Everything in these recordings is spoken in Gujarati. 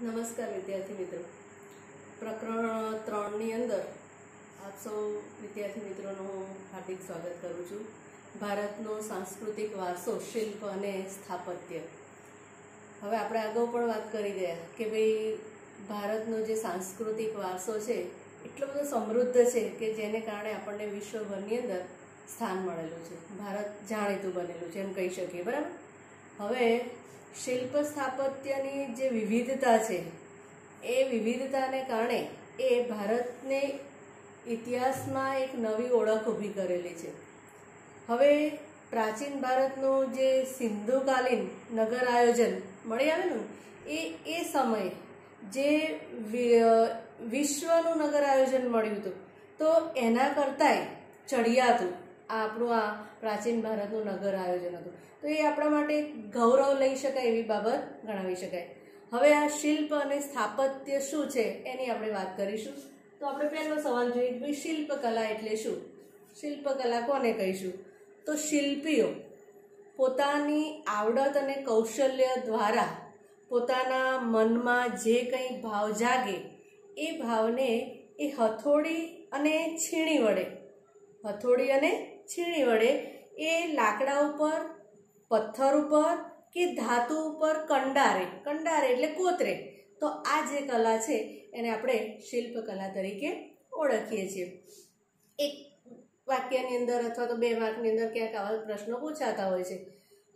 નમસ્કાર વિદ્યાર્થી મિત્રો. પ્રકરણ ત્રણની અંદર આપ સૌ વિદ્યાર્થી મિત્રોનું હાર્દિક સ્વાગત કરું છું. ભારતનો સાંસ્કૃતિક વારસો, શિલ્પ અને સ્થાપત્ય. હવે આપણે અગાઉ પણ વાત કરી ગયા કે ભાઈ ભારતનો જે સાંસ્કૃતિક વારસો છે, એટલો બધો સમૃદ્ધ છે કે જેને કારણે આપણને વિશ્વભરની અંદર સ્થાન મળેલું છે. ભારત જાણીતું બનેલું છે, એમ કહી શકીએ, બરાબર? હવે શિલ્પ સ્થાપત્યની જે વિવિધતા છે, એ વિવિધતાને કારણે એ ભારતને ઇતિહાસમાં એક નવી ઓળખ ઊભી કરેલી છે. હવે પ્રાચીન ભારતનું જે સિંધુકાલીન નગર આયોજન મળી આવેલું એ એ સમયે જે વિશ્વનું નગર આયોજન મળ્યું હતું, તો એના કરતાંય ચડિયાતું આ આપણું આ પ્રાચીન ભારતનું નગર આયોજન હતું. તો એ આપણા માટે ગૌરવ લઈ શકાય એવી બાબત ગણાવી શકાય. હવે આ શિલ્પ અને સ્થાપત્ય શું છે એની આપણે વાત કરીશું. તો આપણે પહેલો સવાલ જોઈએ કે શિલ્પકલા એટલે શું? શિલ્પકલા કોને કહીશું? તો શિલ્પીઓ પોતાની આવડત અને કૌશલ્ય દ્વારા પોતાના મનમાં જે કંઈ ભાવ જાગે એ ભાવને એ હથોડી અને છીણી વડે. હથોડી અને છીણી વડે એ લાકડા ઉપર, પથ્થર ઉપર કે ધાતુ ઉપર કંડારે. કંડારે એટલે કોતરે. તો આ જે કલા છે એને આપણે શિલ્પકલા તરીકે ઓળખીએ છીએ. એક વાક્યની અંદર અથવા તો બે વાક્યની અંદર ક્યાંક આવા પ્રશ્નો પૂછાતા હોય છે.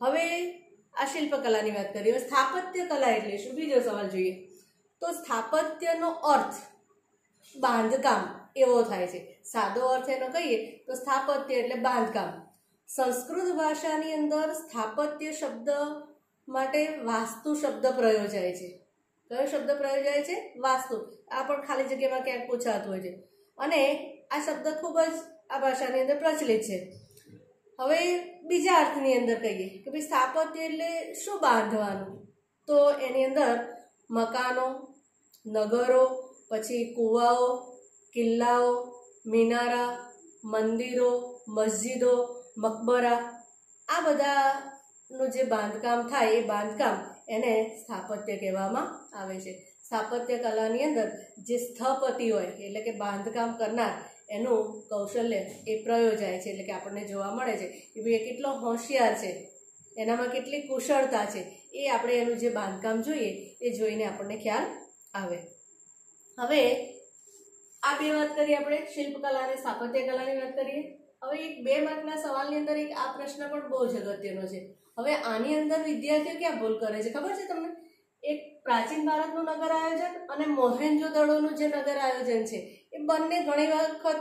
હવે આ શિલ્પકલાની વાત કરીએ. હવે સ્થાપત્ય કલા એટલે શું? બીજો સવાલ જોઈએ. તો સ્થાપત્યનો અર્થ બાંધકામ. એવો થાય છે. સાદો અર્થ એનો કહીએ તો સ્થાપત્ય એટલે બાંધકામ. સંસ્કૃત ભાષાની અંદર સ્થાપત્ય શબ્દ માટે વાસ્તુ શબ્દ પ્રયોજાય છે. કયો શબ્દ પ્રયોજાય છે? વાસ્તુ. આ પણ ખાલી જગ્યામાં ક્યાંક પૂછાતું હોય છે. અને આ શબ્દ ખૂબ જ આ ભાષાની અંદર પ્રચલિત છે. હવે બીજા અર્થની અંદર કહીએ કે ભાઈ સ્થાપત્ય એટલે શું બાંધવાનું? તો એની અંદર મકાનો, નગરો, પછી કૂવાઓ કિલ્લાઓ, મિનારા, મંદિરો, મસ્જિદો, મકબરા, આ બધાનું જે બાંધકામ થાય, એ બાંધકામ એને સ્થાપત્ય કહેવામાં આવે છે. સ્થાપત્ય કલાની અંદર જે સ્થપતિ હોય, એટલે કે બાંધકામ કરનાર, એનું કૌશલ્ય એ પ્રયોજાય છે, એટલે કે આપણને જોવા મળે છે કે ભાઈ એ કેટલો હોશિયાર છે, એનામાં કેટલી કુશળતા છે, એ આપણે એનું જે બાંધકામ જોઈએ, એ જોઈને આપણને ખ્યાલ આવે. હવે આ બે વાત કરીએ આપણે, શિલ્પકલા અને સ્થાપત્ય કલાની વાત કરીએ. હવે એક બે માર્કના સવાલની અંદર એક આ પ્રશ્ન પણ બહુ જ અગત્યનો છે. હવે આની અંદર વિદ્યાર્થીઓ ક્યાં ભૂલ કરે છે? ખબર છે તમને? એક પ્રાચીન ભારતનું નગર આયોજન અને મોહેન્જો દડોનું જે નગર આયોજન છે, એ બંને ઘણી વખત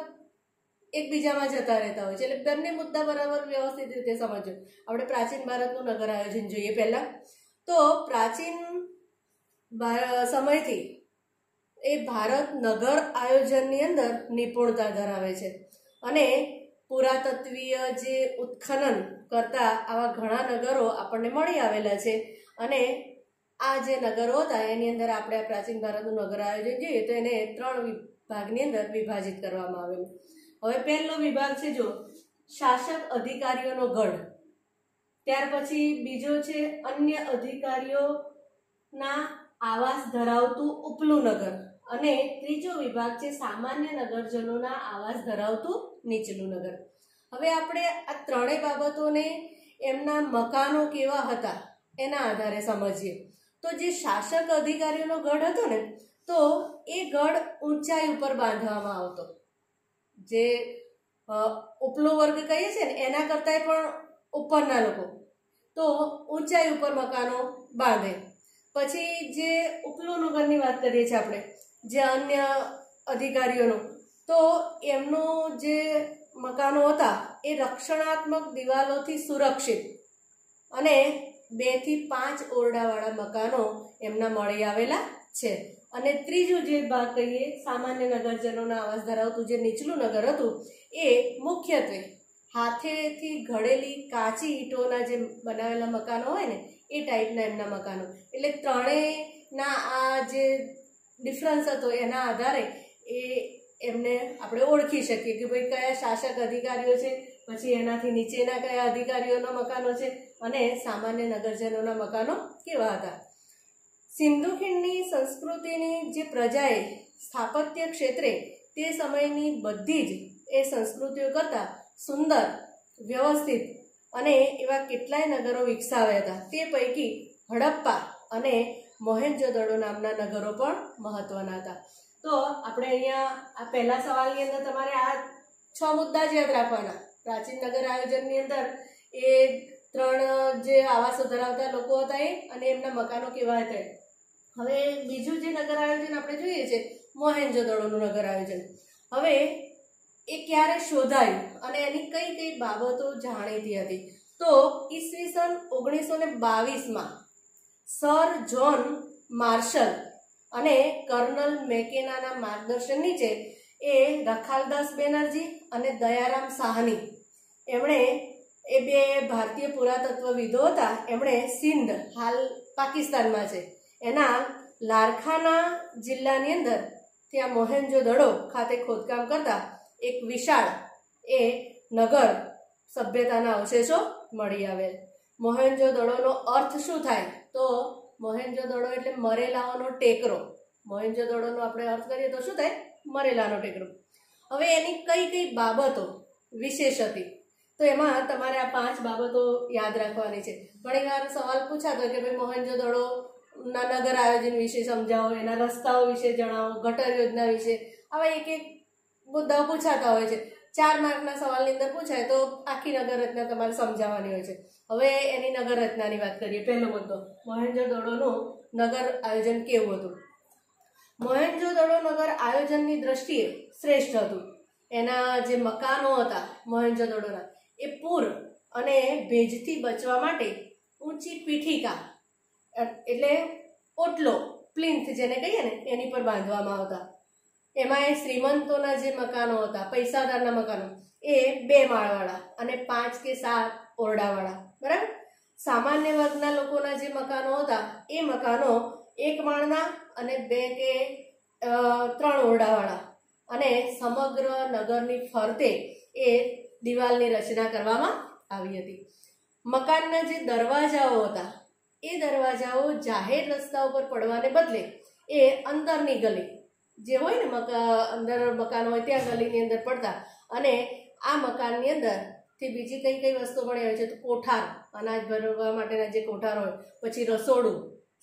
એકબીજામાં જતા રહેતા હોય છે. એટલે બંને મુદ્દા બરાબર વ્યવસ્થિત રીતે સમજો. આપણે પ્રાચીન ભારતનું નગર આયોજન જોઈએ પહેલાં. તો પ્રાચીન સમયથી એ ભારત નગર આયોજનની અંદર નિપુણતા ધરાવે છે. અને પુરાતત્વીય જે ઉત્ખનન કરતા આવા ઘણા નગરો આપણને મળી આવેલા છે. અને આ જે નગરો હતા, એની અંદર આપણે પ્રાચીન ભારતનું નગર આયોજન જોઈએ તો એને ત્રણ વિભાગની અંદર વિભાજિત કરવામાં આવેલું. હવે પહેલો વિભાગ છે જો, શાસક અધિકારીઓનો ગઢ. ત્યાર પછી બીજો છે અન્ય અધિકારીઓના આવાસ ધરાવતું ઉપલું નગર અને ત્રીજો વિભાગ છે સામાન્ય નગરજનોના આવાસ ધરાવતું નીચલું નગર. હવે આપણે આ ત્રણેય બાબતોને એમના મકાનો કેવા હતા એના આધારે સમજીએ. તો જે શાસક અધિકારીઓનો ગઢ હતો ને, તો એ ગઢ ઊંચાઈ ઉપર બાંધવામાં આવતો. જે ઉપલો વર્ગ કહીએ છીએ ને, એના કરતાંય પણ ઉપરના લોકો. તો ઊંચાઈ ઉપર મકાનો બાંધે. પછી જે ઉપલો નગરની વાત કરીએ છીએ આપણે, જે અન્ય અધિકારીઓનો, તો એમનું જે મકાનો હતા, એ રક્ષણાત્મક દિવાલોથી સુરક્ષિત. અને બેથી પાંચ ઓરડાવાળા મકાનો એમના મળી આવેલા છે. અને ત્રીજું જે ભાગ કહીએ, સામાન્ય નગરજનોના આવાસ ધરાવતું જે નીચલું નગર હતું, એ મુખ્યત્વે હાથેથી ઘડેલી કાચી ઈંટોના જે બનાવેલા મકાનો હોય ને એ ટાઈપના એમના મકાનો. એટલે ત્રણેયના આ જે ડિફરન્સ હતો એના આધારે એ એમને આપણે ઓળખી શકીએ કે ભાઈ કયા શાસક અધિકારીઓ છે, પછી એનાથી નીચેના કયા અધિકારીઓના મકાનો છે અને સામાન્ય નગરજનોના મકાનો કેવા હતા. સિંધુ ખીણની સંસ્કૃતિની જે પ્રજાએ સ્થાપત્ય ક્ષેત્રે તે સમયની બધી જ એ સંસ્કૃતિઓ કરતાં સુંદર, વ્યવસ્થિત અને એવા કેટલાય નગરો વિકસાવ્યા હતા. તે પૈકી હડપ્પા અને મોહેન્જોદડો નામના નગરો પણ મહત્વના હતા. તો આપણે અહીંયા આ પહેલા સવાલની અંદર તમારે આ છ મુદ્દા જ યાદ રાખવાના. પ્રાચીન નગર આયોજનની અંદર એ ત્રણ જે આવાસો ધરાવતા લોકો હતા એ અને એમના મકાનો કેવા હતા હવે બીજું જે નગર આયોજન આપણે જોઈએ છે, મોહેન્જોદડોનું નગર આયોજન. હવે એ ક્યારે શોધાયું અને એની કઈ કઈ બાબતો જાણીતી હતી? તો ઈસવીસન ઓગણીસો ને બાવીસમાં સર જોન માર્શલ અને કર્નલ મેકેનાના માર્ગદર્શન નીચે એ રખાલદાસ બેનર્જી અને દયારામ સાહની. એમણે એ બે ભારતીય પુરાતત્વવિદો હતા. એમણે સિંધ, હાલ પાકિસ્તાનમાં છે. એના લારખાના જિલ્લાની અંદર ત્યાં મોહેન્જો દડો ખાતે ખોદકામ કરતા એક વિશાળ એ નગર સભ્યતાના અવશેષો મળી આવેલ. મોહેન્જો દડોનો અર્થ શું થાય? તો મોહેન્જો દડો એટલે મરેલાઓનો ટેકરો. મોહેન્જો દડોનો આપણે અર્થ કરીએ તો શું થાય? મરેલાનો ટેકરો. હવે એની કઈ કઈ બાબતો વિશેષ હતી? તો એમાં તમારે આ પાંચ બાબતો યાદ રાખવાની છે. ઘણી વાર સવાલ પૂછાતો કે ભાઈ મોહેન્જો દડો ના નગર આયોજન વિશે સમજાવો, એના રસ્તાઓ વિશે જણાવો, ગટર યોજના વિશે. આવા એક એક મુદ્દાઓ પૂછાતા હોય છે. ચાર માર્કના સવાલની અંદર પૂછાય તો આખી નગર રચના તમારે સમજાવવાની હોય છે. હવે એની નગર રચનાની વાત કરીએ. પહેલો મુદ્દો મોહેન્જો દડોનું નગર આયોજન કેવું હતું? મોહેન્જો દડો નગર આયોજનની દ્રષ્ટિએ શ્રેષ્ઠ હતું. એના જે મકાનો હતા મોહેન્જો દડોના, એ પૂર અને ભેજથી બચવા માટે ઊંચી પીઠિકા એટલે ઓટલો, પ્લિન્થ જેને કહીએ ને, એની પર બાંધવામાં આવતા. એમાં એ શ્રીમંતોના જે મકાનો હતા, પૈસાદારના મકાનો, એ બે માળવાળા અને પાંચ કે સાત ઓરડાવાળા, બરાબર? સામાન્ય વર્ગના લોકોના જે મકાનો હતા, એ મકાનો એક માળના અને બે કે ત્રણ ઓરડાવાળા. અને સમગ્ર નગરની ફરતે એ દિવાલની રચના કરવામાં આવી હતી. મકાનના જે દરવાજાઓ હતા, એ દરવાજાઓ જાહેર રસ્તા ઉપર પડવાને બદલે એ અંદરની ગલી જે હોય ને મકા, અંદર મકાન હોય ત્યાં ગલીની અંદર પડતા. અને આ મકાનની અંદરથી બીજી કઈ કઈ વસ્તુ પણ આવે છે તો કોઠાર, અનાજ ભરવા માટેના જે કોઠાર હોય, પછી રસોડું,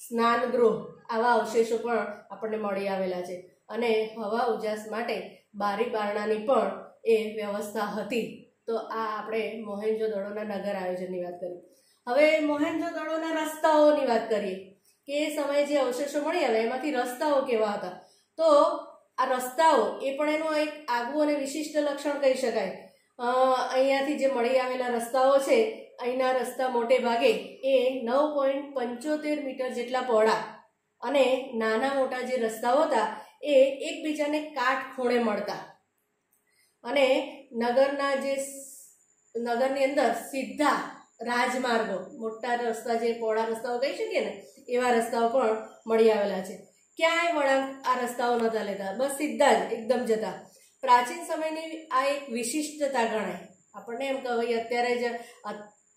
સ્નાનગૃહ, આવા અવશેષો પણ આપણને મળી આવેલા છે. અને હવા ઉજાસ માટે બારી બારણાની પણ એ વ્યવસ્થા હતી. તો આ આપણે મોહેન્જો દડોના નગર આયોજનની વાત કરી હવે મોહેન્જો દડોના રસ્તાઓની વાત કરીએ. કે એ સમયે જે અવશેષો મળી આવે એમાંથી રસ્તાઓ કેવા હતા? તો આ રસ્તાઓ એ પણ એનું એક આગવું અને વિશિષ્ટ લક્ષણ કહી શકાય. અહીંયાથી જે મળી આવેલા રસ્તાઓ છે, અહીંના રસ્તા મોટે ભાગે એ નવ પોઈન્ટ પંચોતેર મીટર જેટલા પહોળા અને નાના મોટા જે રસ્તાઓ હતા, એ એકબીજાને કાટ ખૂણે મળતા. અને નગરના જે નગરની અંદર સીધા રાજમાર્ગો, મોટા રસ્તા જે પહોળા રસ્તાઓ કહી શકીએ ને, એવા રસ્તાઓ પણ મળી આવેલા છે. ક્યાંય વળાંક આ રસ્તાઓ નહોતા લેતા બસ સીધા જ એકદમ જતા. પ્રાચીન સમયની આ એક વિશિષ્ટતા ગણાય. આપણને એમ કહેવાય અત્યારે જ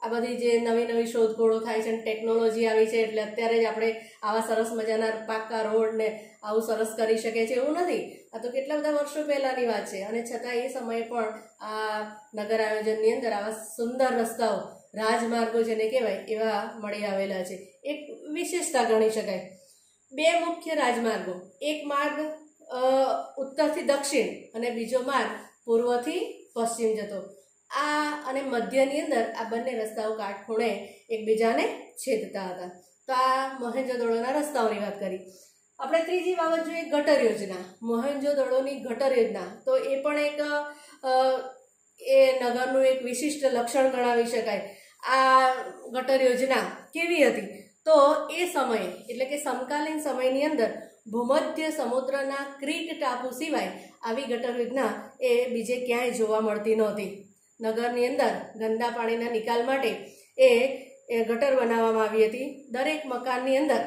આ બધી જે નવી નવી શોધખોળો થાય છે અને ટેકનોલોજી આવી છે, એટલે અત્યારે જ આપણે આવા સરસ મજાના પાકા રોડ ને આવું સરસ કરી શકે છે એવું નથી. આ તો કેટલા બધા વર્ષો પહેલાંની વાત છે. અને છતાં એ સમયે પણ આ નગર આયોજનની અંદર આવા સુંદર રસ્તાઓ, રાજમાર્ગો જેને કહેવાય, એવા મળી આવેલા છે. એક વિશેષતા ગણી શકાય. બે મુખ્ય રાજમાર્ગો. એક માર્ગ ઉત્તરથી દક્ષિણ અને બીજો માર્ગ પૂર્વથી પશ્ચિમ જતો. આ અને મધ્યની અંદર આ બંને રસ્તાઓ કાટખૂણે એકબીજાને છેદતા હતા. તો આ મોહેંજો-દડોના રસ્તાઓની વાત કરી. આપણે ત્રીજી બાબત જોઈએ ગટર યોજના. મોહેંજો-દડોની ગટર યોજના. તો એ પણ એક એ નગરનું એક વિશિષ્ટ લક્ષણ ગણાવી શકાય. આ ગટર યોજના કેવી હતી? તો એ સમયે, એટલે કે સમકાલીન સમયની અંદર, ભૂમધ્ય સમુદ્રના ક્રીટ ટાપુ સિવાય આવી ગટર યોજના એ બીજે ક્યાંય જોવા મળતી નહોતી. નગરની અંદર ગંદા પાણીના નિકાલ માટે એ ગટર બનાવવામાં આવી હતી. દરેક મકાનની અંદર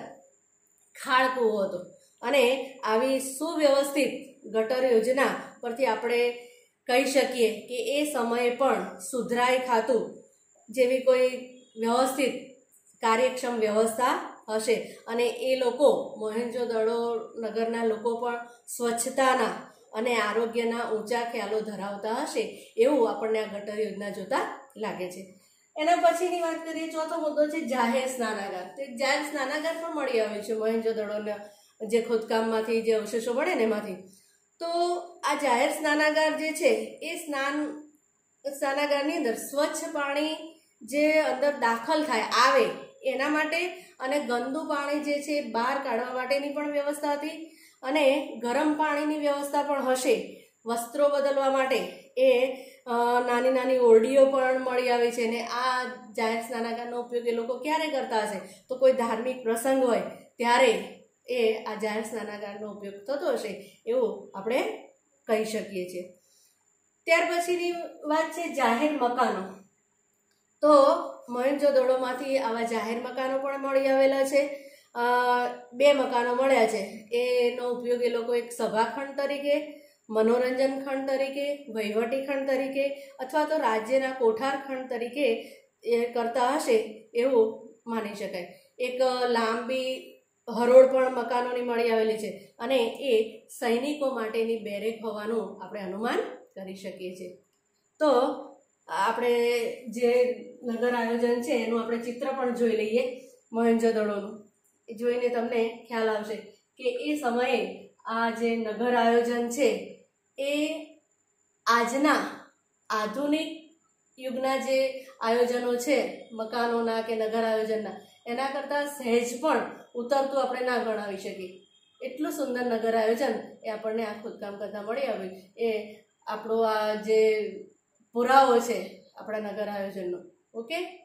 ખાળ કૂવો હતો. અને આવી સુવ્યવસ્થિત ગટર યોજના પરથી આપણે કહી શકીએ કે એ સમયે પણ સુધરાઈ ખાતું જેવી કોઈ વ્યવસ્થિત કાર્યક્ષમ વ્યવસ્થા હશે. અને એ લોકો મોહેન્જો દડો નગરના લોકો પણ સ્વચ્છતાના અને આરોગ્યના ઊંચા ખ્યાલો ધરાવતા હશે એવું આપણને આ ગટર યોજના જોતા લાગે છે. એના પછીની વાત કરીએ, ચોથો મુદ્દો છે જાહેર સ્નાનાગાર. તો જાહેર સ્નાનાગાર પણ મળી આવ્યું છે મોહેન્જો દડોના જે ખોદકામમાંથી જે અવશેષો મળે ને એમાંથી. તો આ જાહેર સ્નાનાગાર જે છે, એ સ્નાન, સ્નાનાગારની અંદર સ્વચ્છ પાણી જે અંદર દાખલ થાય, આવે એના માટે અને ગંદુ પાણી જે છે બહાર કાઢવા માટેની પણ વ્યવસ્થા હતી અને ગરમ પાણીની વ્યવસ્થા પણ હશે. વસ્ત્રો બદલવા માટે એ નાની નાની ઓરડીઓ પણ મળી આવી છે ને આ જાહેર સ્નાનાગારનો ઉપયોગ એ લોકો ક્યારે કરતા હશે? તો કોઈ ધાર્મિક પ્રસંગ હોય ત્યારે એ આ જાહેર સ્નાનાગારનો ઉપયોગ થતો હશે એવું આપણે કહી શકીએ છીએ. ત્યાર પછીની વાત છે જાહેર મકાનો. તો મોહેન્જો દડોમાંથી આવા જાહેર મકાનો પણ મળી આવેલા છે. બે મકાનો મળ્યા છે. એનો ઉપયોગ એ લોકો એક સભાખંડ તરીકે, મનોરંજન ખંડ તરીકે, વહીવટી ખંડ તરીકે અથવા તો રાજ્યના કોઠાર ખંડ તરીકે એ કરતા હશે એવું માની શકાય. એક લાંબી હરોળ પણ મકાનોની મળી આવેલી છે અને એ સૈનિકો માટેની બેરેક હોવાનું આપણે અનુમાન કરી શકીએ છીએ. તો આપણે જે નગર આયોજન છે, એનું આપણે ચિત્ર પણ જોઈ લઈએ મોહેન્જો દડોનું. એ જોઈને તમને ખ્યાલ આવશે કે એ સમયે આ જે નગર આયોજન છે, એ આજના આધુનિક યુગના જે આયોજનો છે, મકાનોના કે નગર આયોજનના, એના કરતાં સહેજ પણ ઉતરતું આપણે ના ગણાવી શકીએ. એટલું સુંદર નગર આયોજન એ આપણને આ ખોદકામ કરતાં મળી આવ્યું. એ આપણો આ જે પુરાવો છે આપણા નગર આયોજનનો. ઓકે?